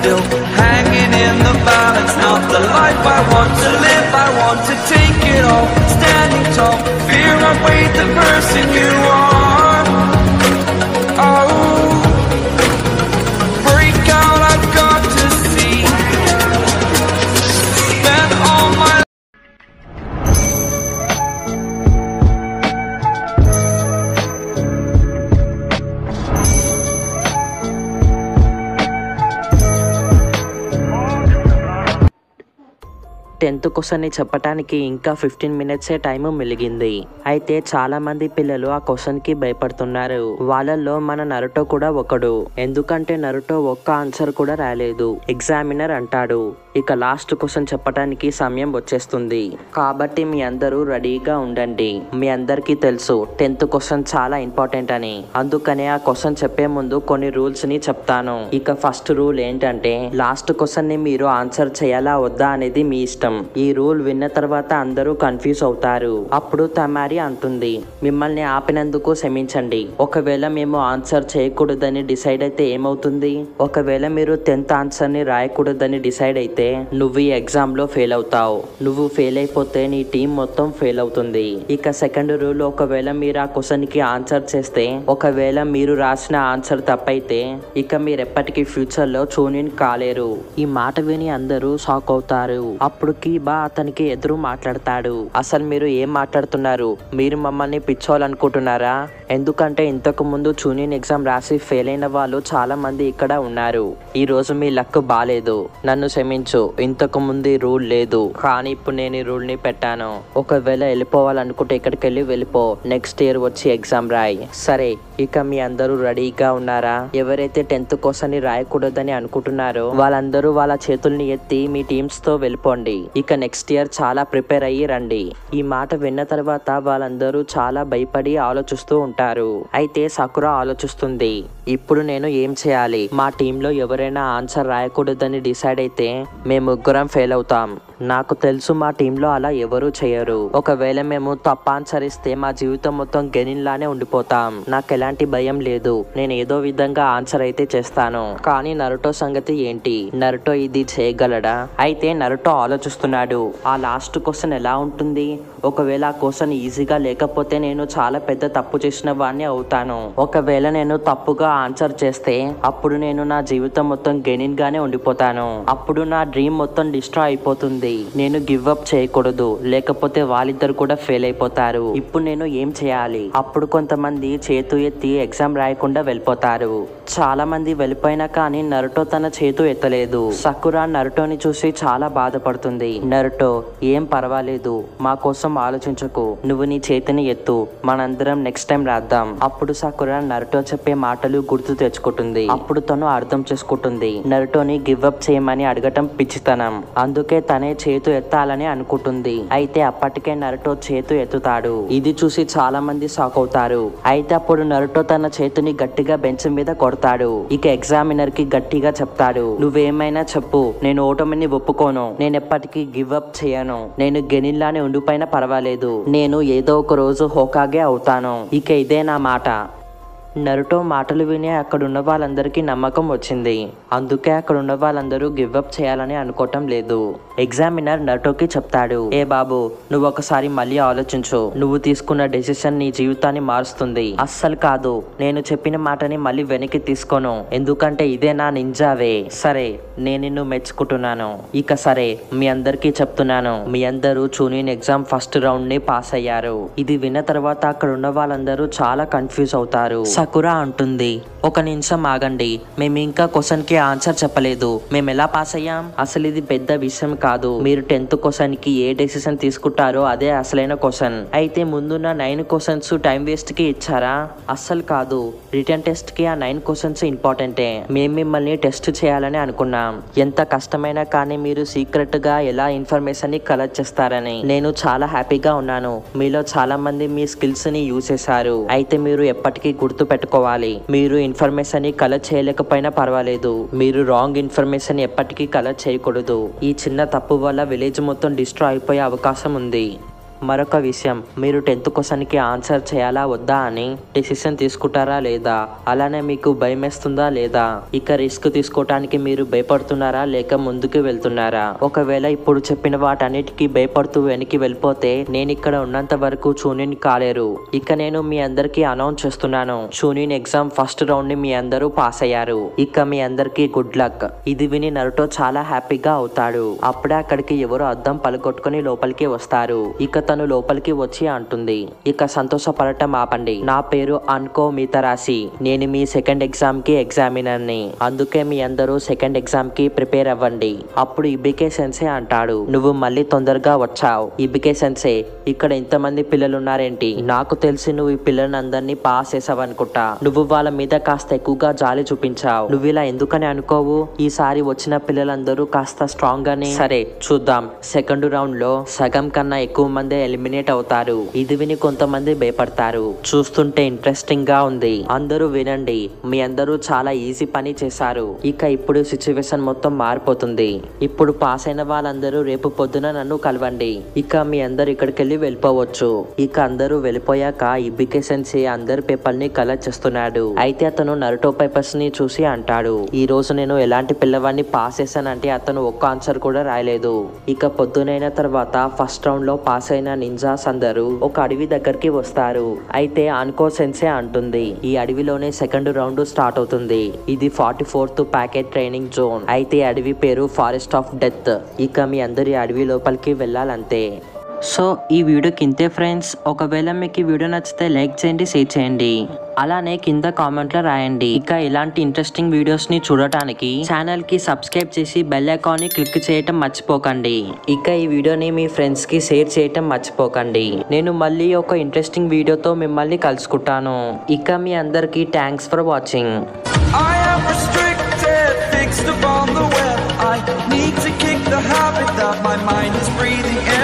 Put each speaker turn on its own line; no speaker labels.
still hanging in the balance. Not the life I want to live, I want to take it all. Standing tall, fear I weighed the person you
tenth క్వశ్చన్ని చెప్పటానికి ఇంకా fifteen మినిట్సే time మిలిగింది. అయితే చాలా మంది పిల్లలు ఆ క్వశ్చన్కి భయపడుతున్నారు. వాళ్ళల్లో మన నరుటో కూడా ఒకడు. ఎందుకంటే నరుటో ఒక్క ఆన్సర్ కూడా రాలేదు. ఎగ్జామినర్ అంటాడు. ఇక లాస్ట్ క్వశ్చన్ చెప్పటానికి సమయం వచ్చేస్తుంది. కాబట్టి మీ అందరూ రెడీగా ఉండండి. మీ అందరికీ తెలుసు టెన్త్ క్వశ్చన్ చాలా ఇంపార్టెంట్ అని. అందుకనే ఆ క్వశ్చన్ చెప్పే ముందు కొన్ని రూల్స్ని చెప్తాను. ఇక ఫస్ట్ రూల్ ఏంటంటే లాస్ట్ క్వశ్చన్ని మీరు ఆన్సర్ చేయాలా వద్దా అనేది మీ ఇష్టం. ఈ రూల్ విన్న తర్వాత అందరూ కన్ఫ్యూజ్ అవుతారు. అప్పుడు తమారి అంటుంది మిమ్మల్ని ఆపినందుకు క్షమించండి. ఒకవేళ మేము ఆన్సర్ చేయకూడదని డిసైడ్ అయితే ఏమవుతుంది? ఒకవేళ మీరు టెన్త్ ఆన్సర్ని రాయకూడదని డిసైడ్ అయితే నువ్వు ఈ ఎగ్జామ్లో ఫెయిల్ అవుతావు. నువ్వు ఫెయిల్ అయిపోతే నీ టీం మొత్తం ఫెయిల్ అవుతుంది. ఇక సెకండ్ రూల్ ఒకవేళ మీరు ఆ క్వశ్చన్కి ఆన్సర్ చేస్తే ఒకవేళ మీరు రాసిన ఆన్సర్ తప్పైతే ఇక మీరు ఎప్పటికీ ఫ్యూచర్లో చూనిన్ కాలేరు. ఈ మాట విని అందరూ షాక్ అవుతారు. అప్పుడు కీబా అతనికి ఎదురు మాట్లాడతాడు. అసలు మీరు ఏం మాట్లాడుతున్నారు? మీరు మమ్మల్ని పిచ్చోవాలనుకుంటున్నారా ఎందుకంటే ఇంతకు ముందు చూనియన్ ఎగ్జామ్ రాసి ఫెయిల్ అయిన వాళ్ళు చాలా మంది ఇక్కడ ఉన్నారు. ఈ రోజు మీ లక్ బాగాలేదు నన్ను క్షమించు. ఇంతకు ముందు రూల్ లేదు. కానీ ఇప్పుడు నేను ఈ రూల్ని పెట్టాను. ఒకవేళ వెళ్ళిపోవాలనుకుంటే ఇక్కడికి వెళ్ళి వెళ్ళిపో. నెక్స్ట్ ఇయర్ వచ్చి ఎగ్జామ్ రాయి. సరే ఇక మీ అందరూ రెడీగా ఉన్నారా? ఎవరైతే టెన్త్ కోసం రాయకూడదని అనుకుంటున్నారో వాళ్ళందరూ వాళ్ళ చేతుల్ని ఎత్తి మీ టీమ్స్తో వెళ్ళిపోండి. ఇక నెక్స్ట్ ఇయర్ చాలా ప్రిపేర్ అయ్యి రండి. ఈ మాట విన్న తర్వాత వాళ్ళందరూ చాలా భయపడి ఆలోచిస్తూ ఉంటారు. అయితే సకురా ఆలోచిస్తుంది. ఇప్పుడు నేను ఏం చేయాలి? మా టీంలో ఎవరైనా ఆన్సర్ రాయకూడదని డిసైడ్ అయితే మేము ముగ్గురం ఫెయిల్ అవుతాం. నాకు తెలుసు మా టీంలో అలా ఎవరూ చేయరు. ఒకవేళ మేము తప్పాన్సరిస్తే మా జీవితం మొత్తం గెనిన్లానే ఉండిపోతాం. నాకు ఎలాంటి భయం లేదు. నేను ఏదో విధంగా ఆన్సర్ అయితే చేస్తాను. కానీ నరుటో సంగతి ఏంటి? నరుటో ఇది చేయగలడా? అయితే నరుటో ఆలోచిస్తున్నాడు. ఆ లాస్ట్ క్వశ్చన్ ఎలా ఉంటుంది? ఒకవేళ ఆ క్వశ్చన్ ఈజీగా లేకపోతే నేను చాలా పెద్ద తప్పు చేసిన వాడిని అవుతాను. ఒకవేళ నేను తప్పుగా ఆన్సర్ చేస్తే అప్పుడు నేను నా జీవితం మొత్తం గెనిన్ గానే ఉండిపోతాను. అప్పుడు నా డ్రీమ్ మొత్తం డిస్ట్రా అయిపోతుంది. నేను గివ్ అప్ చేయకూడదు. లేకపోతే వాళ్ళిద్దరు కూడా ఫెయిల్ అయిపోతారు. ఇప్పుడు నేను ఏం చేయాలి? అప్పుడు కొంతమంది చేతు ఎత్తి ఎగ్జామ్ రాయకుండా వెళ్ళిపోతారు. చాలా మంది వెళ్ళిపోయినా కానీ నరుటో తన చేతు ఎత్తలేదు. సకురా నరుటోని చూసి చాలా బాధపడుతుంది. నరుటో ఏం పర్వాలేదు. మా కోసం ఆలోచించకు. నువ్వు నీ చేతిని ఎత్తు. మనందరం నెక్స్ట్ టైం రాద్దాం. అప్పుడు సకురా నరుటో చెప్పే మాటలు గుర్తు తెచ్చుకుంటుంది. అప్పుడు తను అర్థం చేసుకుంటుంది. నరుటోని గివ్ అప్ చేయమని అడగటం పిచ్చితనం. అందుకే తనే చేతు ఎత్తాలని అనుకుంటుంది. అయితే అప్పటికే నరుటో చేతు ఎత్తుతాడు. ఇది చూసి చాలా మంది షాక్ అవుతారు అయితే అప్పుడు నరుటో తన చేతిని గట్టిగా బెంచ్ మీద కొడతాడు. ఇక ఎగ్జామినర్కి గట్టిగా చెప్తాడు. నువ్వేమైనా చెప్పు. నేను ఓటమిని ఒప్పుకోను. నేను ఎప్పటికీ గివ్ అప్ చేయను. నేను గెనిల్లానే ఉండిపోయినా పర్వాలేదు. నేను ఏదో ఒక రోజు హోకాగే అవుతాను. ఇక ఇదే నా మాట. నరుటో మాటలు విని అక్కడున్న వాళ్ళందరికీ నమ్మకం వచ్చింది. అందుకే అక్కడున్న వాళ్ళందరూ గివ్అప్ చేయాలని అనుకోవటం లేదు. ఎగ్జామినర్ నరుటోకి చెప్తాడు ఏ బాబు నువ్వు ఒకసారి మళ్ళీ ఆలోచించు. నువ్వు తీసుకున్న డెసిషన్ నీ జీవితాన్ని మారుస్తుంది. అస్సలు కాదు. నేను చెప్పిన మాటని మళ్ళీ వెనక్కి తీసుకోను. ఎందుకంటే ఇదే నా నింజావే. సరే నేను నిన్ను మెచ్చుకుంటున్నాను. ఇక సరే మీ అందరికీ చెప్తున్నాను. మీ అందరూ చూనియన్ ఎగ్జామ్ ఫస్ట్ రౌండ్ని పాస్ అయ్యారు. ఇది విన్న తర్వాత అక్కడ ఉన్న వాళ్ళందరూ చాలా కన్ఫ్యూజ్ అవుతారు. సకురా అంటుంది. ఒక నిమిషం ఆగండి. మేము ఇంకా క్వశ్చన్కి ఆన్సర్ చెప్పలేదు. మేము ఎలా పాస్ అయ్యాం? అసలు ఇది పెద్ద విషయం కాదు. మీరు టెన్త్ క్వశ్చన్కి ఏ డెసిషన్ తీసుకుంటారో అదే అసలైన క్వశ్చన్. అయితే ముందున్న నైన్ క్వశ్చన్స్ టైం వేస్ట్కి ఇచ్చారా? అస్సలు కాదు. రిటర్న్ టెస్ట్కి ఆ నైన్ క్వశ్చన్స్ ఇంపార్టెంటే. మేము మిమ్మల్ని టెస్ట్ చేయాలని అనుకున్నాం. ఎంత కష్టమైనా కానీ మీరు సీక్రెట్గా ఎలా ఇన్ఫర్మేషన్ని కలెక్ట్ చేస్తారని. నేను చాలా హ్యాపీగా ఉన్నాను. మీలో చాలా మంది మీ స్కిల్స్ని యూజ్ చేశారు. అయితే మీరు ఎప్పటికీ గుర్తు పెట్టుకోవాలి. మీరు ఇన్ఫర్మేషన్ని కలెక్ట్ చేయలేకపోయినా పర్వాలేదు. మీరు రాంగ్ ఇన్ఫర్మేషన్ ఎప్పటికీ కలెక్ట్ చేయకూడదు. ఈ చిన్న తప్పు వల్ల విలేజ్ మొత్తం డిస్ట్రాయ్ అయిపోయే అవకాశం ఉంది. మరొక విషయం. మీరు టెన్త్ క్వశ్చన్కి ఆన్సర్ చేయాలా వద్దా అని డిసిషన్ తీసుకుంటారా లేదా? అలానే మీకు భయమేస్తుందా లేదా? ఇక రిస్క్ తీసుకోవటానికి మీరు భయపడుతున్నారా లేక ముందుకు వెళ్తున్నారా? ఒకవేళ ఇప్పుడు చెప్పిన వాటన్నిటికీ భయపడుతూ వెనక్కి వెళ్ళిపోతే నేను ఇక్కడ ఉన్నంత వరకు చూనిన్ కాలేరు. ఇక నేను మీ అందరికీ అనౌన్స్ చేస్తున్నాను. చూనిన్ ఎగ్జామ్ ఫస్ట్ రౌండ్ని మీ అందరూ పాస్ అయ్యారు. ఇక మీ అందరికీ గుడ్ లక్. ఇది విని నరుటో చాలా హ్యాపీగా అవుతాడు. అప్పుడే అక్కడికి ఎవరో అద్దం పలుకొట్టుకుని లోపలికి వస్తారు. ఇక తను లోపలికి వచ్చి అంటుంది ఇక సంతోషపడటం ఆపండి. నా పేరు అన్కో మితరాసి నేను మీ సెకండ్ ఎగ్జామ్కి ఎగ్జామినర్ని అందుకే మీ అందరూ సెకండ్ ఎగ్జామ్కి ప్రిపేర్ అవ్వండి. అప్పుడు ఇబికే సెన్సే అంటాడు నువ్వు మళ్ళీ తొందరగా వచ్చావు. ఇబికే సెన్సే ఇక్కడ ఇంతమంది పిల్లలు ఉన్నారేంటి నాకు తెలిసి నువ్వు ఈ పిల్లలని అందరినీ పాస్ చేసావనుకుంటా. నువ్వు వాళ్ళ మీద కాస్త ఎక్కువగా జాలి చూపించావు. నువ్వు ఇలా ఎందుకని అనుకోవు? ఈసారి వచ్చిన పిల్లలందరూ కాస్త స్ట్రాంగ్ గానే సరే చూద్దాం. సెకండ్ రౌండ్లో సగం కన్నా ఎక్కువ మంది ఎలిమినేట్ అవుతారు. ఇది విని కొంతమంది భయపడతారు. చూస్తుంటే ఇంట్రెస్టింగ్గా ఉంది. అందరూ వినండి. మీ అందరూ చాలా ఈజీ పని చేశారు. ఇక ఇప్పుడు సిచ్యువేషన్ మొత్తం మారిపోతుంది. ఇప్పుడు పాస్ అయిన వాళ్ళందరూ రేపు పొద్దున నన్ను కలవండి. ఇక మీ అందరు ఇక్కడికి వెళ్ళి వెళ్ళిపోవచ్చు. ఇక అందరూ వెళ్ళిపోయాక ఇబ్బికేషన్ సెన్సీ అందరి పేపర్ని కలెక్ట్ చేస్తున్నాడు. అయితే అతను నరుటో పేపర్స్ని చూసి అంటాడు. ఈ రోజు నేను ఎలాంటి పిల్లవాడిని పాస్ చేశానంటే అతను ఒక్క ఆన్సర్ కూడా రాయలేదు. ఇక పొద్దునైన తర్వాత ఫస్ట్ రౌండ్లో పాస్ అయిన నింజాస్ అందరూ ఒక అడవి దగ్గరికి వస్తారు. అయితే ఆన్కో సెన్సే అంటుంది ఈ అడవిలోనే సెకండ్ రౌండ్ స్టార్ట్ అవుతుంది. ఇది forty fourth packet training zone. అయితే అడవి పేరు ఫారెస్ట్ ఆఫ్ డెత్. ఇక మీ అందరి అడవి లోపలికి వెళ్ళాలంతే. సో ఈ వీడియోకి ఇంతే ఫ్రెండ్స్ ఒకవేళ మీకు ఈ వీడియో నచ్చితే లైక్ చేయండి షేర్ చేయండి. అలానే కింద కామెంట్లో రాయండి. ఇక ఇలాంటి ఇంట్రెస్టింగ్ వీడియోస్ని చూడటానికి ఛానల్కి సబ్స్క్రైబ్ చేసి బెల్ ఐకాన్ క్లిక్ చేయటం మర్చిపోకండి. ఇక ఈ వీడియోని మీ ఫ్రెండ్స్కి షేర్ చేయటం మర్చిపోకండి. నేను మళ్ళీ ఒక ఇంట్రెస్టింగ్ వీడియోతో మిమ్మల్ని కలుసుకుంటాను. ఇక మీ అందరికీ thanks for watching
I need to kick the habit that my mind is breathing.